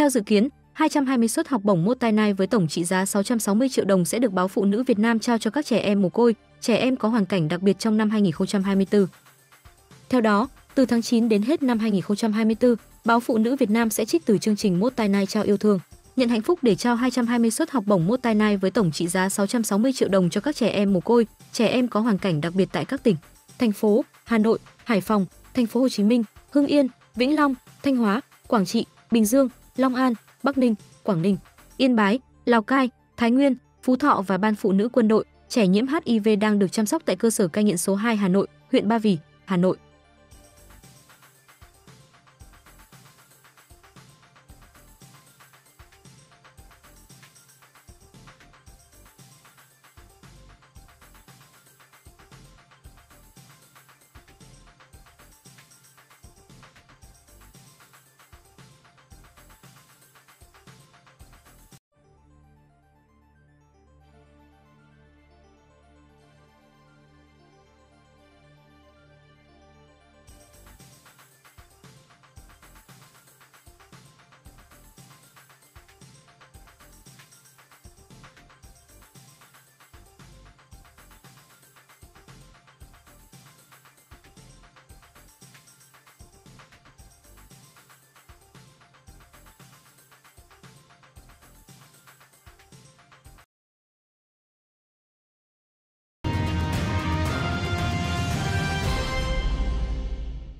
Theo dự kiến, 220 suất học bổng mua tai nai với tổng trị giá 660 triệu đồng sẽ được báo Phụ nữ Việt Nam trao cho các trẻ em mồ côi, trẻ em có hoàn cảnh đặc biệt trong năm 2024. Theo đó, từ tháng 9 đến hết năm 2024, báo Phụ nữ Việt Nam sẽ trích từ chương trình Mốt Tai Nai trao yêu thương, nhận hạnh phúc để trao 220 suất học bổng Mốt Tai Nai với tổng trị giá 660 triệu đồng cho các trẻ em mồ côi, trẻ em có hoàn cảnh đặc biệt tại các tỉnh, thành phố Hà Nội, Hải Phòng, Thành phố Hồ Chí Minh, Hưng Yên, Vĩnh Long, Thanh Hóa, Quảng Trị, Bình Dương, Long An, Bắc Ninh, Quảng Ninh, Yên Bái, Lào Cai, Thái Nguyên, Phú Thọ và Ban Phụ nữ Quân đội, trẻ nhiễm HIV đang được chăm sóc tại cơ sở cai nghiện số 2 Hà Nội, huyện Ba Vì, Hà Nội.